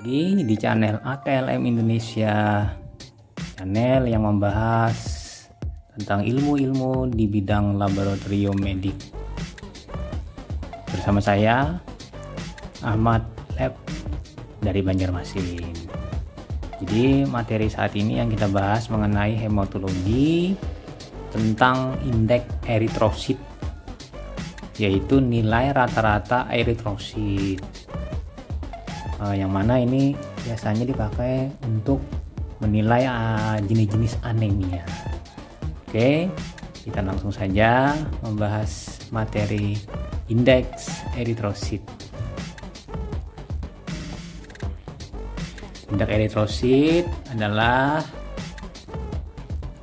lagi di channel ATLM Indonesia. Channel yang membahas tentang ilmu-ilmu di bidang laboratorium medik. Bersama saya Ahmad Lab dari Banjarmasin. Jadi materi saat ini yang kita bahas mengenai hematologi tentang indeks eritrosit yaitu nilai rata-rata eritrosit uh, yang mana ini biasanya dipakai untuk menilai uh, jenis-jenis anemia. Oke, kita langsung saja membahas materi indeks eritrosit. Indeks eritrosit adalah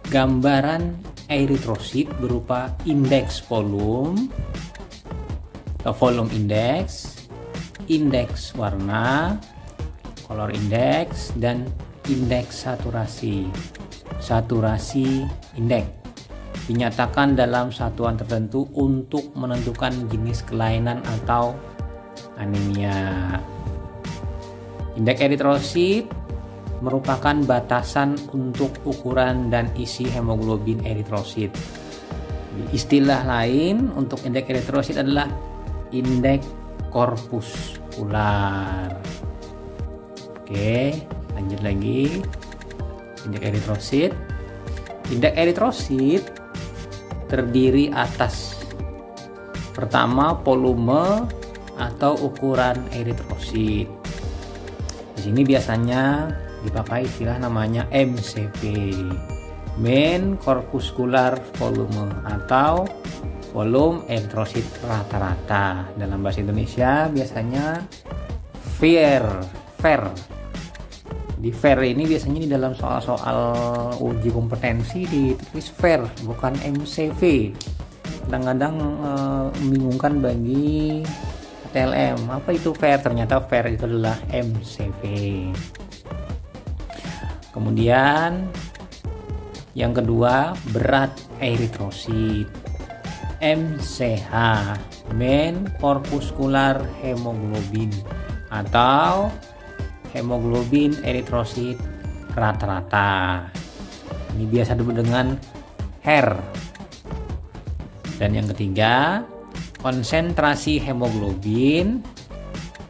gambaran eritrosit berupa indeks volume atau volume index indeks warna, color index, dan indeks saturasi. Saturasi indeks dinyatakan dalam satuan tertentu untuk menentukan jenis kelainan atau anemia. Indeks eritrosit merupakan batasan untuk ukuran dan isi hemoglobin eritrosit. Istilah lain untuk indeks eritrosit adalah indeks korpus ular. Oke lanjut lagi. Indeks eritrosit. Indeks eritrosit terdiri atas pertama volume atau ukuran eritrosit. Di sini biasanya dipakai istilah namanya MCV main corpuscular volume atau volume eritrosit rata-rata. Dalam bahasa Indonesia biasanya fair fair. Di fair ini biasanya di dalam soal-soal uji kompetensi ditulis fair bukan MCV kadang-kadang e, membingungkan bagi TLM apa itu fair? Ternyata fair itu adalah MCV kemudian yang kedua berat eritrosit MCH main corpuscular hemoglobin atau hemoglobin eritrosit rata-rata. Ini biasa disebut dengan HER dan yang ketiga konsentrasi hemoglobin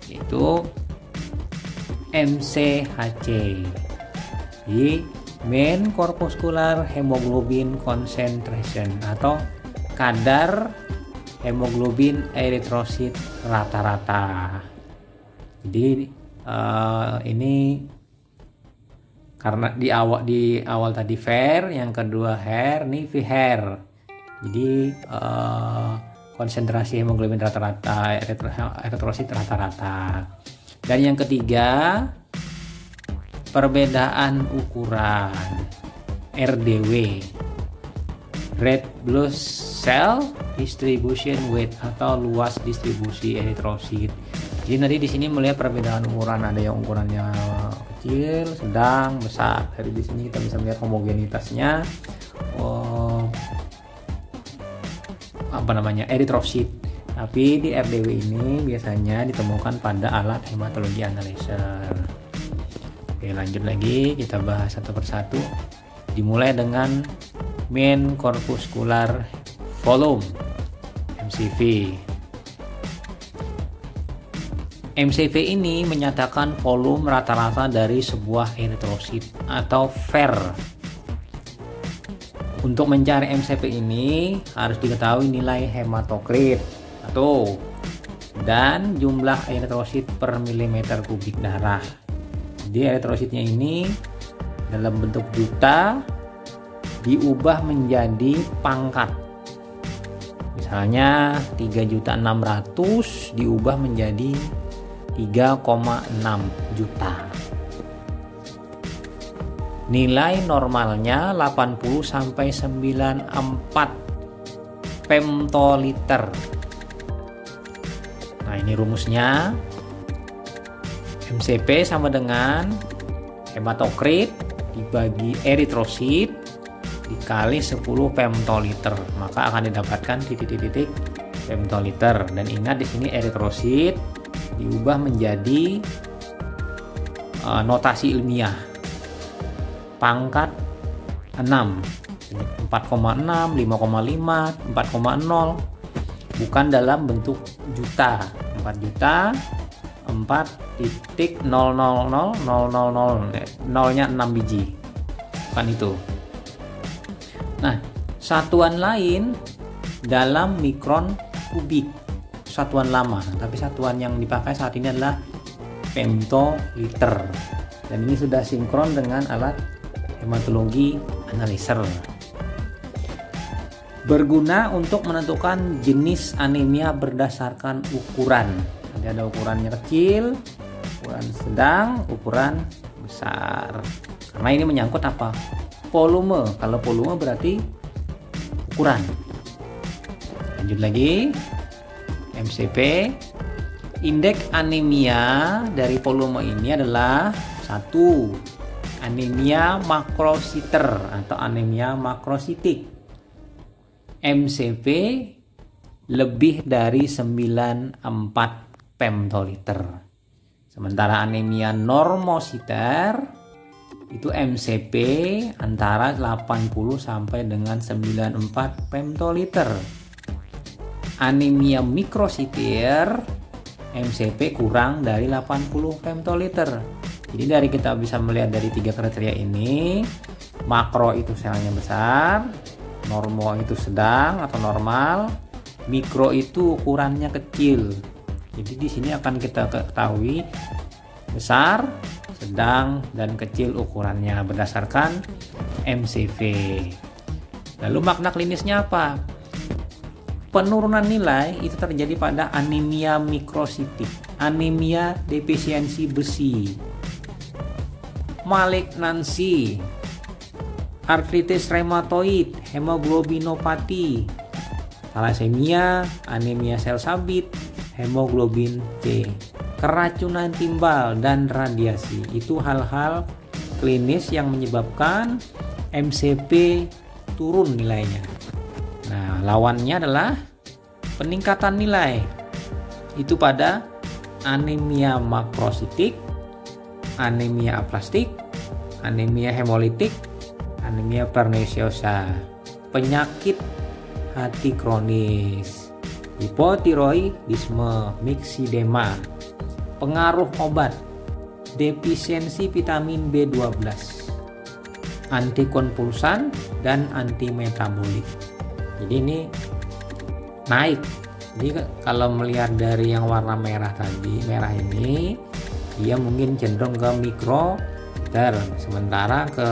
yaitu MCHC di main corpuscular hemoglobin concentration atau kadar hemoglobin eritrosit rata-rata. Jadi uh, ini karena di awal di awal tadi fair, yang kedua hair, ini hair. Jadi uh, konsentrasi hemoglobin rata-rata, eritrosit rata-rata. Dan yang ketiga perbedaan ukuran RDW red blood cell distribution weight atau luas distribusi eritrosit. Jadi nanti di sini melihat perbedaan ukuran ada yang ukurannya kecil, sedang, besar. Dari di sini kita bisa melihat homogenitasnya. Oh, apa namanya eritrosit. Tapi di RDW ini biasanya ditemukan pada alat hematologi analyzer. Oke lanjut lagi kita bahas satu persatu. Dimulai dengan main corpuscular volume MCV. MCV ini menyatakan volume rata-rata dari sebuah eritrosit atau fer. Untuk mencari MCV ini harus diketahui nilai hematokrit atau dan jumlah eritrosit per milimeter kubik darah. Jadi eritrositnya ini dalam bentuk juta diubah menjadi pangkat. Misalnya 3.600 diubah menjadi 3,6 juta. Nilai normalnya 80 sampai 94 femtoliter nah ini rumusnya. MCP sama dengan hematokrit dibagi eritrosit dikali 10 femtoliter maka akan didapatkan titik-titik femtoliter. Dan ingat di sini eritrosit diubah menjadi uh, notasi ilmiah. Pangkat 6 4,6 5,5 4,0 bukan dalam bentuk juta. 4 juta 4 titik 000 nolnya 6 biji. Bukan itu nah satuan lain dalam mikron kubik. Satuan lama. Tapi satuan yang dipakai saat ini adalah femtoliter dan ini sudah sinkron dengan alat hematologi analyzer berguna untuk menentukan jenis anemia berdasarkan ukuran. Jadi ada ukurannya kecil ukuran sedang ukuran besar. Karena ini menyangkut apa volume. Kalau volume berarti ukuran lanjut lagi. MCP indeks anemia dari volume ini adalah satu. Anemia makrositer atau anemia makrositik. MCP lebih dari 94 femtoliter sementara anemia normositer itu MCP antara 80 sampai dengan 94 femtoliter anemia mikrositir MCP kurang dari 80 femtoliter. Jadi dari kita bisa melihat dari tiga kriteria ini, makro itu selnya besar, normo itu sedang atau normal, mikro itu ukurannya kecil. Jadi di sini akan kita ketahui besar, sedang dan kecil ukurannya berdasarkan MCV. Lalu makna klinisnya apa? Penurunan nilai itu terjadi pada anemia mikrositik, anemia defisiensi besi, malignansi, artritis rheumatoid, hemoglobinopati, thalassemia, anemia sel sabit, hemoglobin C, keracunan timbal dan radiasi. Itu hal-hal klinis yang menyebabkan MCP turun nilainya. Nah, lawannya adalah peningkatan nilai. Itu pada anemia makrositik, anemia aplastik, anemia hemolitik, anemia perniciosa, penyakit hati kronis, hipotiroidisme, mixidema, pengaruh obat, defisiensi vitamin B12, antikonvulsan dan antimetabolik. Jadi ini naik. Jadi kalau melihat dari yang warna merah tadi merah ini dia mungkin cenderung ke mikro liter sementara ke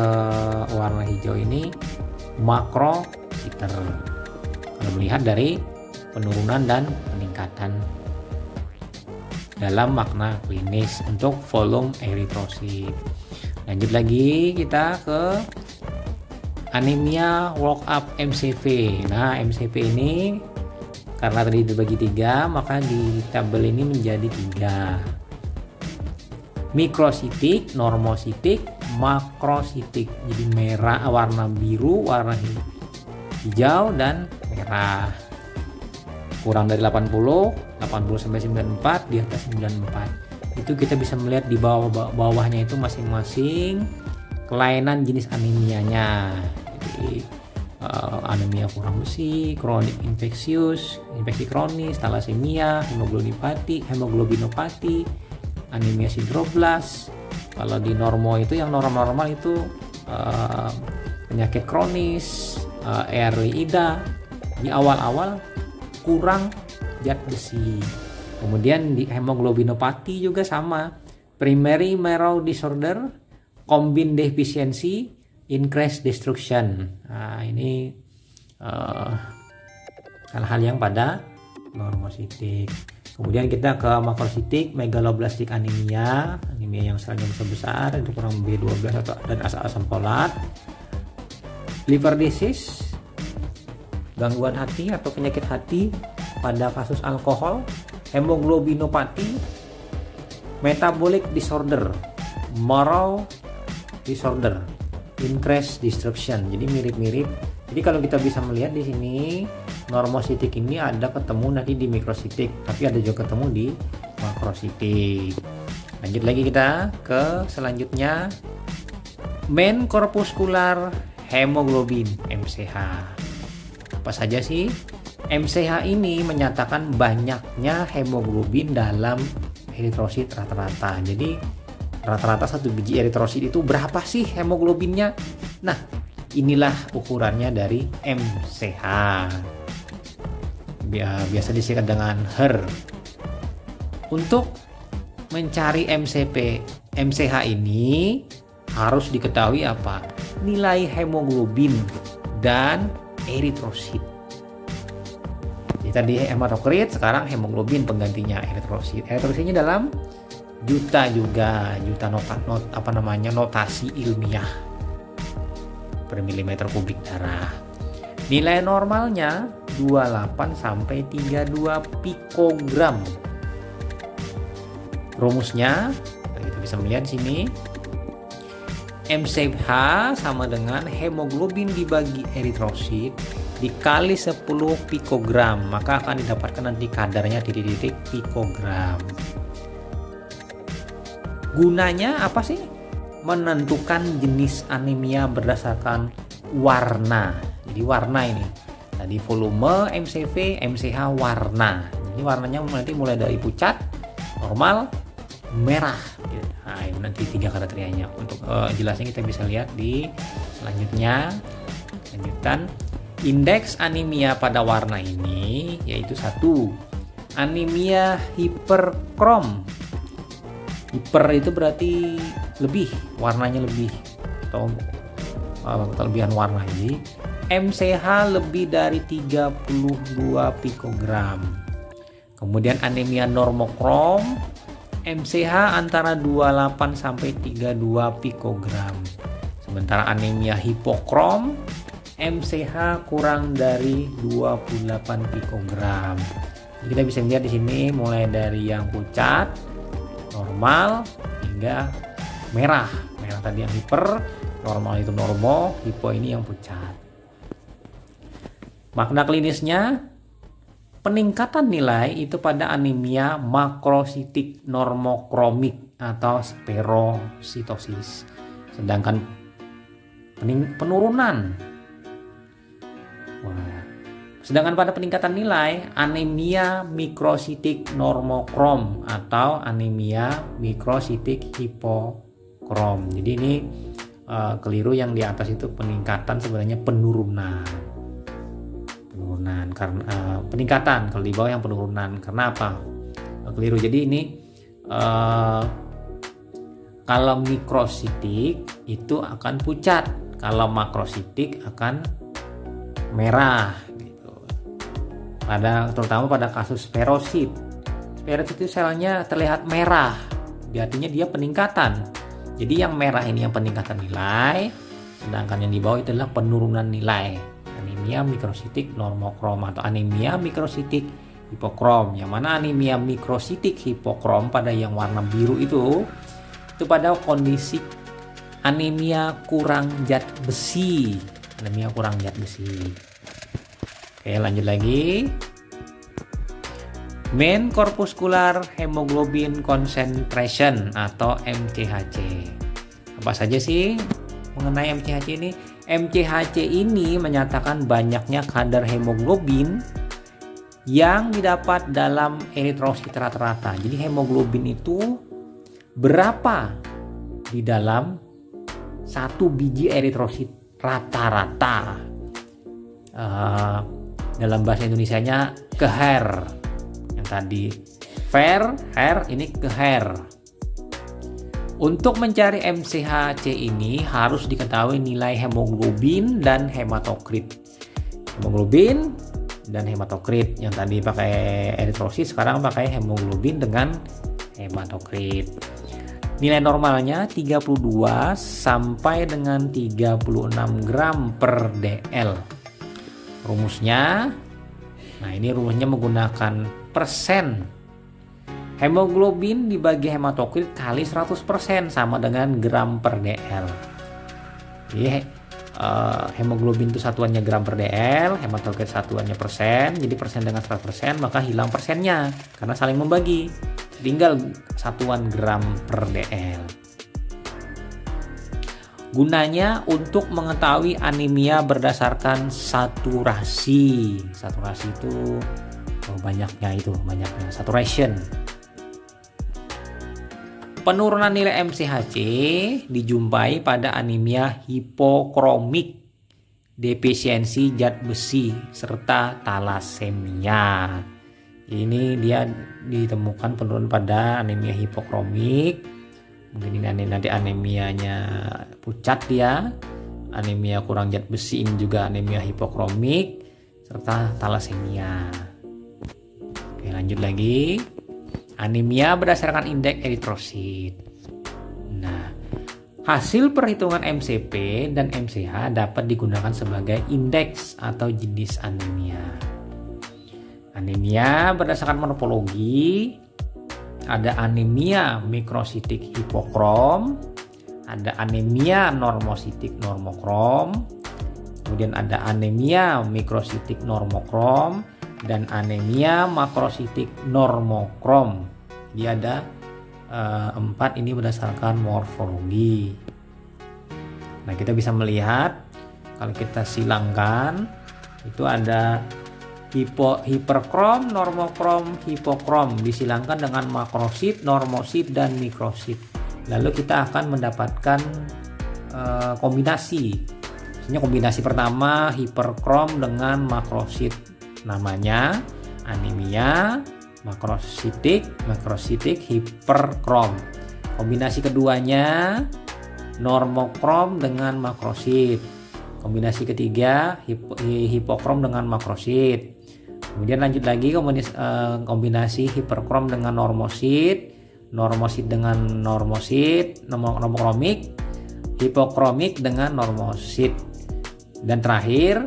warna hijau ini makro liter kalau melihat dari penurunan dan peningkatan dalam makna klinis untuk volume eritrosit. Lanjut lagi kita ke anemia walk up MCV nah MCV ini karena tadi dibagi tiga maka di tabel ini menjadi tiga. Mikrositik normositik makrositik. Jadi merah warna biru warna hijau dan merah kurang dari 80 80 sampai 94 di atas 94 itu kita bisa melihat di bawah bawahnya itu masing-masing kelainan jenis anemianya. Uh, anemia kurang besi, kronik infeksius, infeksi kronis, talasemia, hemoglobinopati, hemoglobinopati, anemia sideroblas. Kalau di normo itu yang normal-normal itu uh, penyakit kronis, uh, ida di awal-awal kurang zat besi. Kemudian di hemoglobinopati juga sama, primary marrow disorder, combine deficiency, increase destruction. Nah ini eh, hal-hal yang pada normositik. Kemudian kita ke makrositik megaloblastik anemia. Anemia yang besar besar itu kurang B12 atau dan asam folat liver disease gangguan hati atau penyakit hati pada kasus alkohol hemoglobinopati metabolic disorder moral disorder increase destruction. Jadi mirip-mirip. Jadi kalau kita bisa melihat di sini normositik ini ada ketemu nanti di mikrositik tapi ada juga ketemu di makrositik. Lanjut lagi kita ke selanjutnya. Main korpuskular hemoglobin MCH apa saja sih? MCH ini menyatakan banyaknya hemoglobin dalam eritrosit rata-rata. Jadi rata-rata satu biji eritrosit itu berapa sih hemoglobinnya? Nah inilah ukurannya dari MCH biasa disingkat dengan HER untuk mencari MCP MCH ini harus diketahui apa? Nilai hemoglobin dan eritrosit. Jadi tadi hematokrit sekarang hemoglobin penggantinya eritrosit. Eritrositnya dalam juta juga juta nota not, apa namanya notasi ilmiah per milimeter kubik darah. Nilai normalnya 28 sampai 32 pikogram. Rumusnya kita bisa melihat di MCH sama dengan hemoglobin dibagi eritrosit dikali 10 pikogram maka akan didapatkan nanti kadarnya titik-titik pikogram. Gunanya apa sih? Menentukan jenis anemia berdasarkan warna. Jadi warna ini. Tadi volume MCV MCH warna. Ini warnanya nanti mulai dari pucat normal merah nah ini nanti tiga kriterianya. Untuk uh, jelasnya kita bisa lihat di selanjutnya. Lanjutan. Indeks anemia pada warna ini yaitu satu. Anemia hiperkrom. Hiper itu berarti lebih warnanya lebih atau uh, kelebihan warna jadi MCH lebih dari 32 pikogram. Kemudian anemia normokrom MCH antara 28 sampai 32 pikogram. Sementara anemia hipokrom MCH kurang dari 28 pikogram. Jadi kita bisa lihat di sini mulai dari yang pucat, normal hingga merah. Merah tadi yang hiper, normal itu normal, hipo ini yang pucat. Makna klinisnya peningkatan nilai itu pada anemia makrositik normokromik atau sperositosis. Sedangkan penurunan Wah. Sedangkan pada peningkatan nilai anemia mikrositik normokrom atau anemia mikrositik hipokrom. Jadi ini uh, keliru yang di atas itu peningkatan sebenarnya penurunan penurunan karena uh, peningkatan kalau di bawah yang penurunan. Karena apa? Keliru. Jadi ini uh, kalau mikrositik itu akan pucat. Kalau makrositik akan merah gitu. Pada terutama pada kasus sperosit sperosit itu selnya terlihat merah. Artinya dia peningkatan. Jadi yang merah ini yang peningkatan nilai sedangkan yang di bawah itu adalah penurunan nilai anemia mikrositik normokrom atau anemia mikrositik hipokrom. Yang mana anemia mikrositik hipokrom pada yang warna biru itu itu pada kondisi anemia kurang zat besi. Anemia kurang zat besi. Oke lanjut lagi. Main corpuscular hemoglobin concentration atau MCHC apa saja sih mengenai MCHC ini MCHC ini menyatakan banyaknya kadar hemoglobin yang didapat dalam eritrosit rata-rata. Jadi hemoglobin itu berapa di dalam satu biji eritrosit rata-rata. Uh, dalam bahasa Indonesia-nya keher yang tadi fair, hair ini keher untuk mencari MCHC ini harus diketahui nilai hemoglobin dan hematokrit. Hemoglobin dan hematokrit yang tadi pakai eritrosit sekarang pakai hemoglobin dengan hematokrit. Nilai normalnya 32 sampai dengan 36 gram per dl. Rumusnya Nah, ini rumusnya menggunakan persen Hemoglobin dibagi hematokrit kali 100% sama dengan gram per dl. Jadi uh, hemoglobin itu satuannya gram per dl, hematokrit satuannya persen. Jadi persen dengan 100% maka hilang persennya karena saling membagi. tinggal satuan gram per dl gunanya untuk mengetahui anemia berdasarkan saturasi saturasi itu oh, banyaknya itu banyaknya saturation Penurunan nilai MCHC dijumpai pada anemia hipokromik, defisiensi zat besi, serta talasemia. Ini dia ditemukan penurunan pada anemia hipokromik. Mungkin ini nanti anemianya pucat dia. Anemia kurang zat besi ini juga anemia hipokromik serta talasemia. Oke, lanjut lagi. Anemia berdasarkan indeks eritrosit. Nah, hasil perhitungan MCP dan MCH dapat digunakan sebagai indeks atau jenis anemia. Anemia berdasarkan morfologi ada anemia mikrositik hipokrom, ada anemia normositik normokrom, kemudian ada anemia mikrositik normokrom, dan anemia makrositik normokrom. Dia ada uh, empat ini berdasarkan morfologi. Nah kita bisa melihat kalau kita silangkan itu ada hipo, hiperkrom, normokrom, hipokrom disilangkan dengan makrosit, normosit dan mikrosit. Lalu kita akan mendapatkan uh, kombinasi. Misalnya kombinasi pertama hiperkrom dengan makrosit namanya anemia makrositik makrositik hiperkrom. Kombinasi keduanya normokrom dengan makrosit. Kombinasi ketiga hip, hipokrom dengan makrosit. Kemudian lanjut lagi kombinasi, eh, kombinasi hiperkrom dengan normosit normosit dengan normosit normokromik hipokromik dengan normosit. Dan terakhir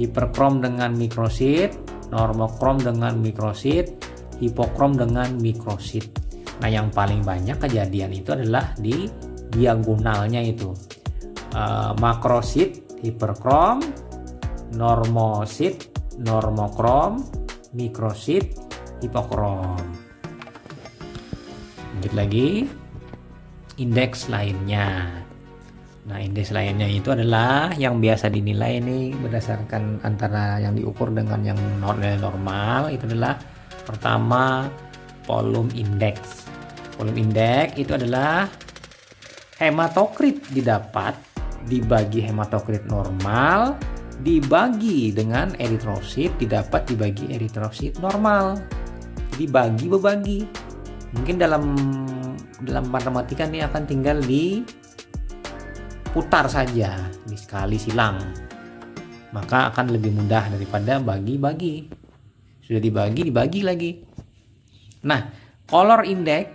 hiperkrom dengan mikrosit, normokrom dengan mikrosit, hipokrom dengan mikrosit. Nah, yang paling banyak kejadian itu adalah di diagonalnya itu. Uh, makrosit, hiperkrom, normosit, normokrom, mikrosit, hipokrom. Lanjut lagi, indeks lainnya. Nah, indeks lainnya itu adalah yang biasa dinilai ini berdasarkan antara yang diukur dengan yang normal itu adalah pertama volume index. Volume index itu adalah hematokrit didapat dibagi hematokrit normal dibagi dengan eritrosit didapat dibagi eritrosit normal. Jadi bagi berbagi. Mungkin dalam dalam matematika ini akan tinggal di putar saja di sekali silang. Maka akan lebih mudah daripada bagi-bagi. Sudah dibagi dibagi lagi. Nah color index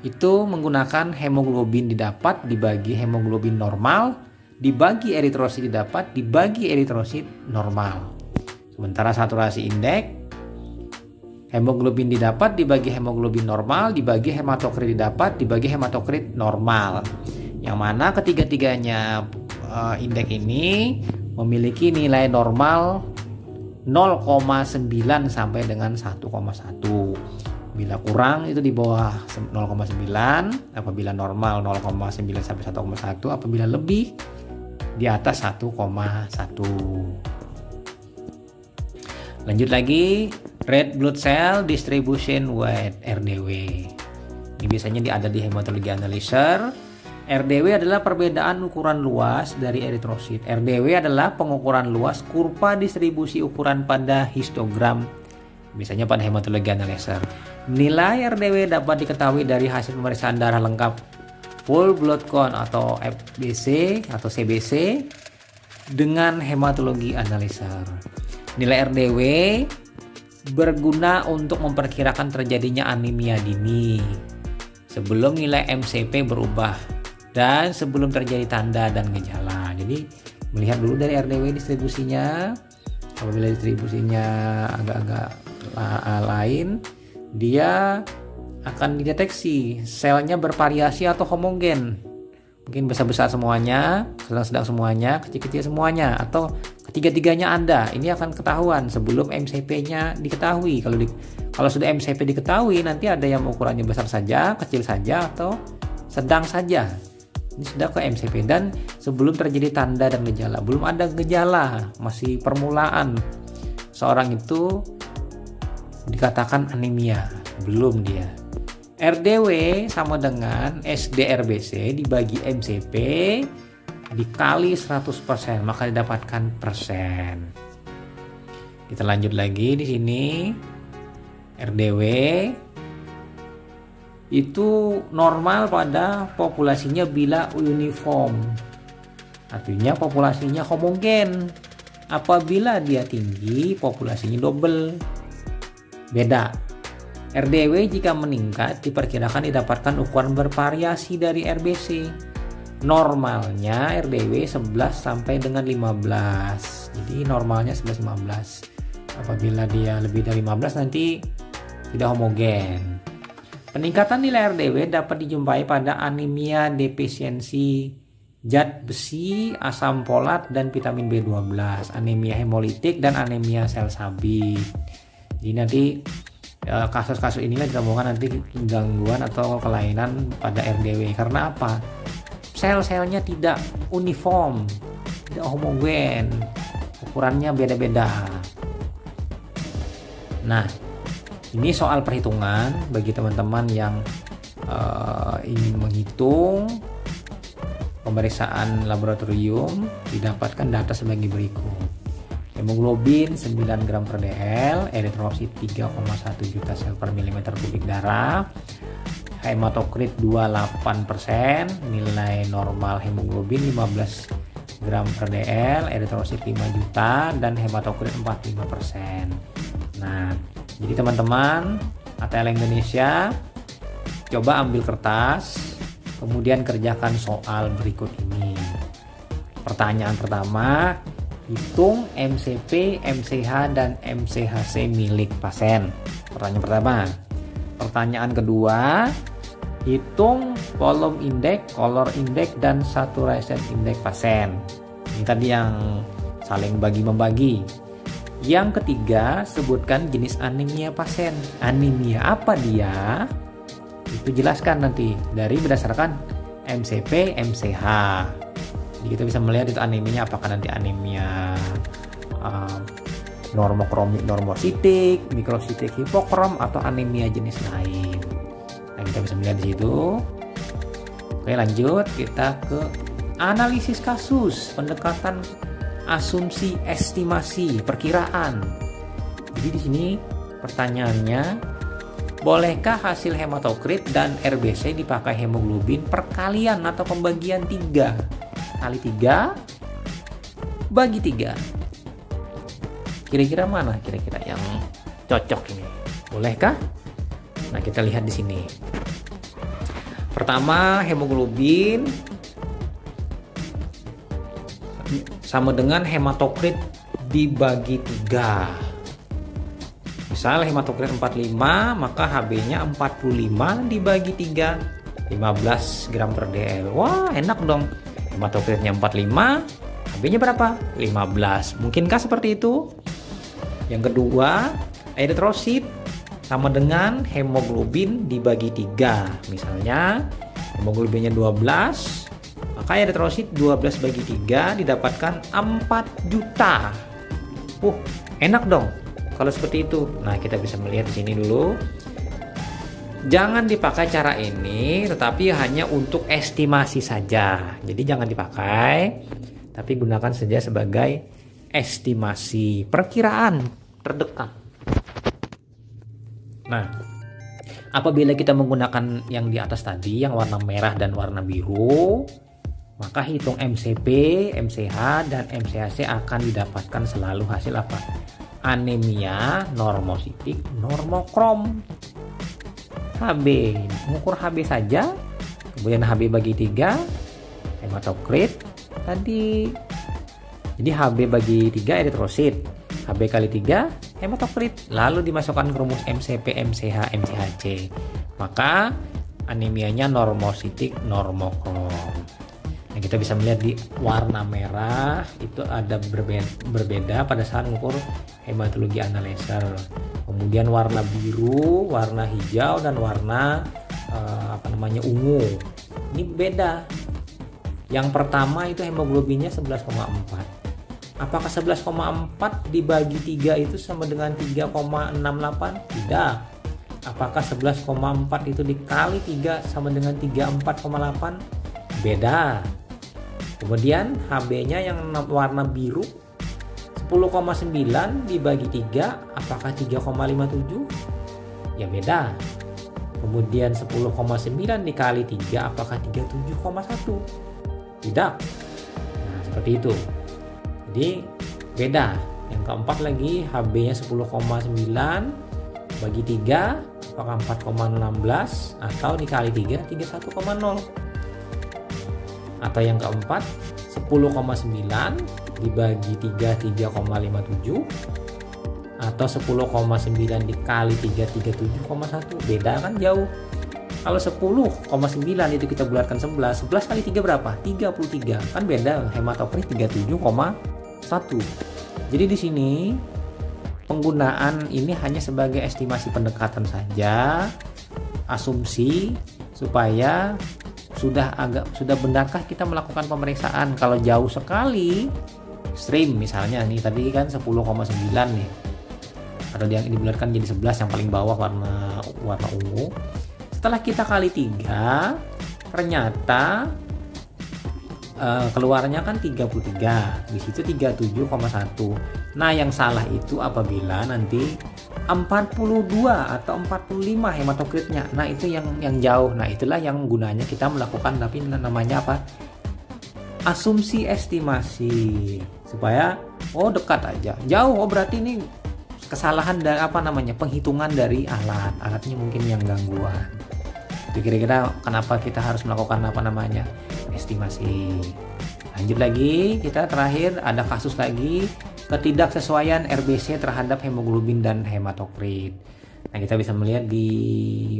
itu menggunakan hemoglobin didapat dibagi hemoglobin normal dibagi eritrosit didapat dibagi eritrosit normal. Sementara saturasi indeks hemoglobin didapat dibagi hemoglobin normal dibagi hematokrit didapat dibagi hematokrit normal yang mana ketiga-tiganya uh, indeks ini memiliki nilai normal 0,9 sampai dengan 1,1 bila kurang itu di bawah 0,9 apabila normal 0,9 sampai 1,1 apabila lebih di atas 1,1 lanjut lagi red blood cell distribution with RDW ini biasanya ada di hematologi analyzer RDW adalah perbedaan ukuran luas dari eritrosit. RDW adalah pengukuran luas kurva distribusi ukuran pada histogram, misalnya pada hematologi analyzer. Nilai RDW dapat diketahui dari hasil pemeriksaan darah lengkap full blood count atau FBC atau CBC dengan hematologi analyzer. Nilai RDW berguna untuk memperkirakan terjadinya anemia dini sebelum nilai MCP berubah dan sebelum terjadi tanda dan gejala. Jadi melihat dulu dari RDW distribusinya. Apabila distribusinya agak-agak lain, dia akan dideteksi selnya bervariasi atau homogen. Mungkin besar-besar semuanya, sedang-sedang semuanya, kecil-kecil semuanya, atau ketiga-tiganya ada. Ini akan ketahuan sebelum MCP-nya diketahui. Kalau di, Kalau sudah MCP diketahui, nanti ada yang ukurannya besar saja, kecil saja, atau sedang saja. Sudah ke MCP dan sebelum terjadi tanda dan gejala, belum ada gejala, masih permulaan. Seorang itu dikatakan anemia, belum dia. RDW sama dengan SDRBC dibagi MCP dikali 100% maka didapatkan persen. Kita lanjut lagi di sini. RDW itu normal pada populasinya bila uniform. Artinya populasinya homogen. Apabila dia tinggi, populasinya double. Beda. RDW jika meningkat diperkirakan didapatkan ukuran bervariasi dari RBC. Normalnya RDW 11 sampai dengan 15. Jadi normalnya 11 15. Apabila dia lebih dari 15 nanti tidak homogen. Peningkatan nilai RDW dapat dijumpai pada anemia defisiensi zat besi, asam folat, dan vitamin B12, anemia hemolitik, dan anemia sel sabi. Jadi nanti e, kasus-kasus inilah ditemukan nanti gangguan atau kelainan pada RDW. Karena apa? Sel-selnya tidak uniform, tidak homogen, ukurannya beda-beda. Nah, ini soal perhitungan bagi teman-teman yang uh, ingin menghitung pemeriksaan laboratorium didapatkan data sebagai berikut. Hemoglobin 9 gram per dl, eritrosit 3,1 juta sel per milimeter kubik darah, hematokrit 28%, nilai normal hemoglobin 15 gram per dl, eritrosit 5 juta, dan hematokrit 45%. Nah, jadi teman-teman ATL Indonesia coba ambil kertas kemudian kerjakan soal berikut ini. Pertanyaan pertama hitung MCP, MCH dan MCHC milik pasien. Pertanyaan pertama. Pertanyaan kedua hitung volume index, color index dan saturation index pasien. Ini tadi yang saling bagi-membagi yang ketiga, sebutkan jenis anemia pasien. Anemia apa dia? Itu jelaskan nanti dari berdasarkan MCP, MCH. Jadi kita bisa melihat itu aneminya apakah nanti anemia uh, normokromik normositik, mikrositik hipokrom atau anemia jenis lain. Nah, kita bisa melihat di situ. Oke, lanjut kita ke analisis kasus pendekatan asumsi, estimasi, perkiraan. Jadi di sini pertanyaannya, bolehkah hasil hematokrit dan RBC dipakai hemoglobin perkalian atau pembagian 3 kali 3 bagi 3? Kira-kira mana kira-kira yang cocok ini? Bolehkah? Nah, kita lihat di sini. Pertama, hemoglobin sama dengan hematokrit dibagi 3 misal hematokrit 45 maka HB nya 45 dibagi 3 15 gram per dl. Wah enak dong. Hematokritnya 45 HB nya berapa? 15 mungkinkah seperti itu? Yang kedua eritrosit sama dengan hemoglobin dibagi 3 misalnya hemoglobinnya 12 maka eritrosit 12 bagi 3 didapatkan 4 juta. Uh, enak dong kalau seperti itu. Nah, kita bisa melihat di sini dulu. Jangan dipakai cara ini, tetapi hanya untuk estimasi saja. Jadi jangan dipakai, tapi gunakan saja sebagai estimasi, perkiraan terdekat. Nah, apabila kita menggunakan yang di atas tadi, yang warna merah dan warna biru, maka hitung MCP, MCH, dan MCHC akan didapatkan selalu hasil apa? Anemia, normositik, normokrom. HB, mengukur HB saja, kemudian HB bagi 3, hematokrit, tadi. Jadi HB bagi 3 eritrosit, HB kali 3 hematokrit, lalu dimasukkan ke rumus MCP, MCH, MCHC. Maka anemianya normositik, normokrom. Nah, kita bisa melihat di warna merah itu ada berbeda, berbeda pada saat mengukur hematologi analyzer. Kemudian warna biru, warna hijau dan warna uh, apa namanya ungu. Ini beda. Yang pertama itu hemoglobinnya 11,4. Apakah 11,4 dibagi 3 itu sama dengan 3,68? Tidak. Apakah 11,4 itu dikali 3 sama dengan 34,8? Beda. Kemudian HB-nya yang warna biru 10,9 dibagi 3 apakah 3,57? Ya beda. Kemudian 10,9 dikali 3 apakah 37,1? Tidak. Nah, seperti itu. Jadi beda. Yang keempat lagi HB-nya 10,9 bagi 3 apakah 4,16 atau dikali 3 31,0 atau yang keempat 10,9 dibagi 3 3,57 atau 10,9 dikali 3 37,1 beda kan jauh? Kalau 10,9 itu kita bulatkan 11 11 kali 3 berapa? 33 kan beda hematokrit 37,1 jadi di sini penggunaan ini hanya sebagai estimasi pendekatan saja asumsi supaya sudah agak sudah benarkah kita melakukan pemeriksaan? Kalau jauh sekali stream misalnya nih tadi kan 10,9 nih. Atau yang dibulatkan jadi 11 yang paling bawah warna warna ungu. Setelah kita kali tiga ternyata uh, keluarnya kan 33 di situ 37,1 nah yang salah itu apabila nanti 42 atau 45 hematokritnya. Nah, itu yang yang jauh. Nah, itulah yang gunanya kita melakukan tapi namanya apa? Asumsi estimasi supaya oh dekat aja. Jauh oh berarti ini kesalahan dan apa namanya? penghitungan dari alat. Alatnya mungkin yang gangguan. Itu kira-kira kenapa kita harus melakukan apa namanya? estimasi. Lanjut lagi, kita terakhir ada kasus lagi ketidaksesuaian RBC terhadap hemoglobin dan hematokrit. Nah, kita bisa melihat di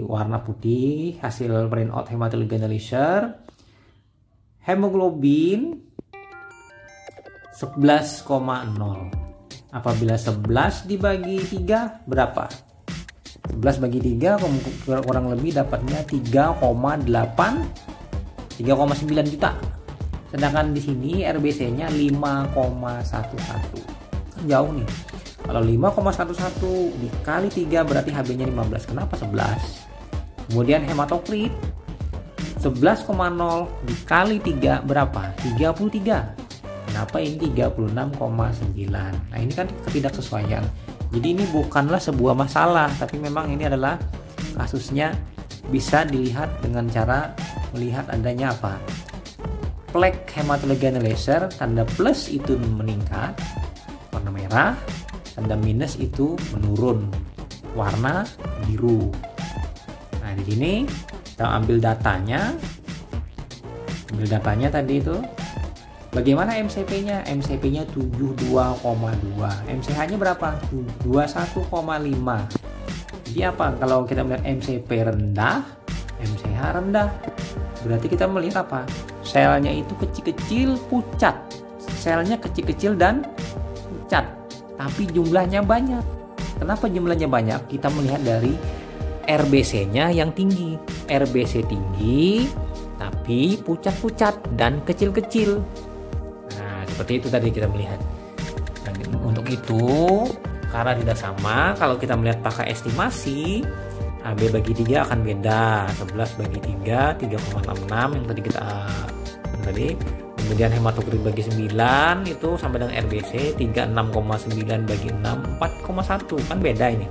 warna putih hasil printout hematologi analyzer hemoglobin 11,0. Apabila 11 dibagi 3 berapa? 11 bagi 3 kurang lebih dapatnya 3,8 3,9 juta. Sedangkan di sini RBC-nya 5,11 jauh nih. Kalau 5,11 dikali 3 berarti HB nya 15 kenapa 11 kemudian hematokrit 11,0 dikali 3 berapa? 33 kenapa ini 36,9 nah ini kan ketidaksesuaian. Jadi ini bukanlah sebuah masalah tapi memang ini adalah kasusnya bisa dilihat dengan cara melihat adanya apa? Plek hematologi analyzer tanda plus itu meningkat warna merah tanda minus itu menurun. Warna biru. Nah di sini kita ambil datanya. Ambil datanya tadi itu. Bagaimana MCP nya MCP nya 72,2 MCH nya berapa? 21,5 jadi apa? Kalau kita melihat MCP rendah MCH rendah. Berarti kita melihat apa? Selnya itu kecil-kecil pucat. Selnya kecil-kecil dan cat tapi jumlahnya banyak. Kenapa jumlahnya banyak? Kita melihat dari RBC-nya yang tinggi. RBC tinggi tapi pucat-pucat dan kecil-kecil. Nah seperti itu tadi kita melihat. Dan untuk itu karena tidak sama kalau kita melihat pakai estimasi AB bagi 3 akan beda. 11 bagi 3 3,66 yang tadi kita tadi kemudian hematokrit bagi 9 itu sama dengan RBC 36,9 bagi 6 4,1 kan beda ini.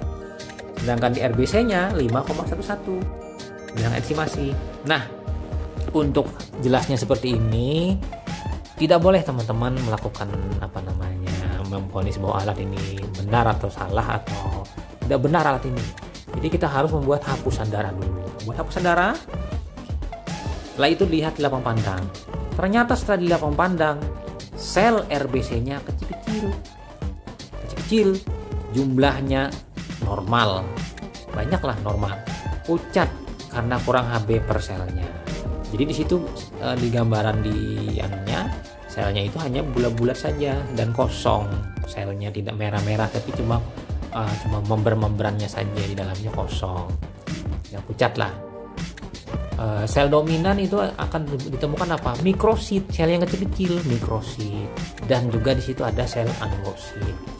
Sedangkan di RBC nya 5,11 dengan estimasi. Nah untuk jelasnya seperti ini tidak boleh teman-teman melakukan apa namanya memponis bahwa alat ini benar atau salah atau tidak benar alat ini. Jadi kita harus membuat hapusan darah dulu. Buat hapusan darah setelah itu lihat di lapang pandang Ternyata setelah di lapang pandang, sel RBC-nya kecil-kecil. Kecil-kecil, jumlahnya normal. Banyaklah normal. Pucat karena kurang HB per selnya. jadi di situ uh, di gambaran di anunya selnya itu hanya bulat-bulat saja dan kosong selnya tidak merah-merah tapi cuma uh, cuma member-memberannya saja di dalamnya kosong ya pucat lah uh, sel dominan itu akan ditemukan apa? Mikrosit sel yang kecil-kecil. Mikrosit. Dan juga di situ ada sel anulosit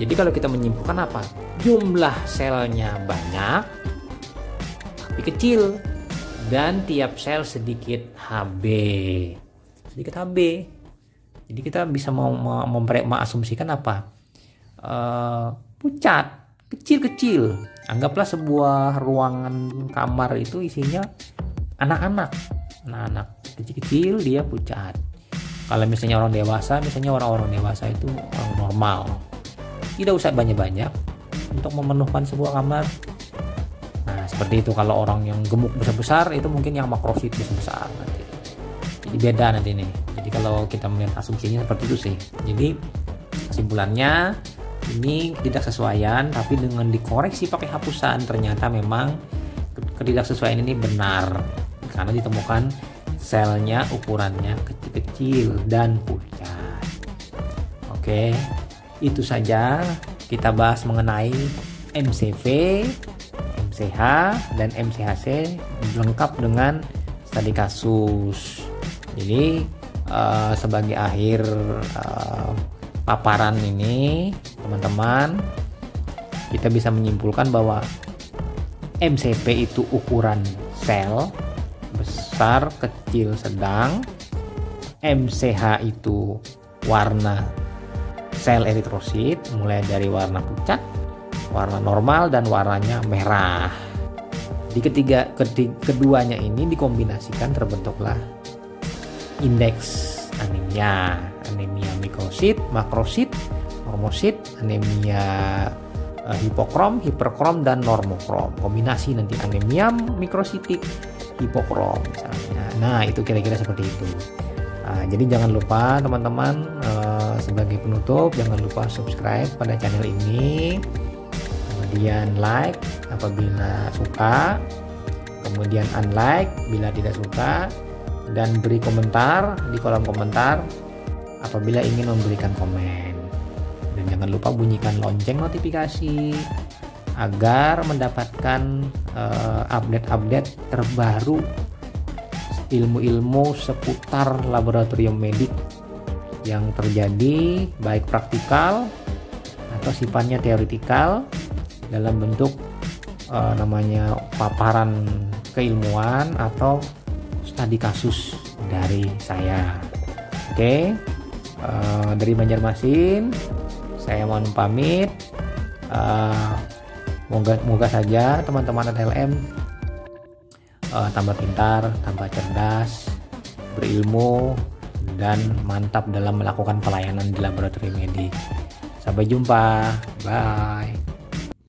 jadi kalau kita menyimpulkan apa? Jumlah selnya banyak tapi kecil. Dan tiap sel sedikit HB sedikit HB jadi kita bisa mau mengasumsikan apa? Uh, pucat kecil-kecil anggaplah sebuah ruangan kamar itu isinya anak-anak. Anak-anak kecil-kecil dia pucat. Kalau misalnya orang dewasa misalnya orang-orang dewasa itu orang normal. Tidak usah banyak-banyak untuk memenuhkan sebuah kamar. Nah seperti itu. Kalau orang yang gemuk besar-besar itu mungkin yang makrosit besar-besar nanti. Jadi beda nanti nih jadi kalau kita melihat asumsinya seperti itu sih. Jadi kesimpulannya ini ketidaksesuaian tapi dengan dikoreksi pakai hapusan ternyata memang ketidaksesuaian ini benar. Karena ditemukan selnya ukurannya kecil-kecil dan pucat. Oke itu saja kita bahas mengenai MCV MCH dan MCHC lengkap dengan studi kasus. Jadi uh, sebagai akhir uh, paparan ini teman-teman. Kita bisa menyimpulkan bahwa MCP itu ukuran sel besar, kecil, sedang. MCH itu warna sel eritrosit mulai dari warna pucat, warna normal dan warnanya merah. Di ketiga, keduanya ini dikombinasikan terbentuklah indeks anemia. Anemia mikrosit makrosit normosit anemia uh, hipokrom hiperkrom dan normokrom. Kombinasi nanti anemia mikrositik hipokrom misalnya. Nah itu kira-kira seperti itu. Uh, jadi jangan lupa teman-teman uh, sebagai penutup jangan lupa subscribe pada channel ini. Kemudian like apabila suka. Kemudian unlike bila tidak suka. Dan beri komentar di kolom komentar apabila ingin memberikan komen. Dan jangan lupa bunyikan lonceng notifikasi agar mendapatkan uh, update-update terbaru ilmu-ilmu seputar laboratorium medik yang terjadi baik praktikal atau sifatnya teoritikal dalam bentuk uh, namanya paparan keilmuan atau tadi kasus dari saya oke okay. uh, eh, dari Banjarmasin saya mohon pamit. Uh, moga saja teman-teman LM uh, eh, tambah pintar tambah cerdas berilmu dan mantap dalam melakukan pelayanan di laboratorium medik sampai jumpa. Bye